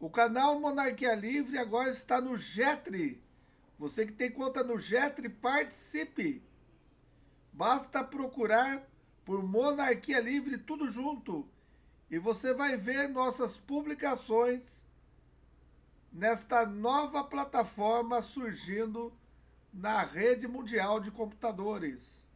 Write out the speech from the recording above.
O canal Monarquia Livre agora está no Getri. Você que tem conta no Getri, participe. Basta procurar por Monarquia Livre tudo junto e você vai ver nossas publicações nesta nova plataforma surgindo na rede mundial de computadores.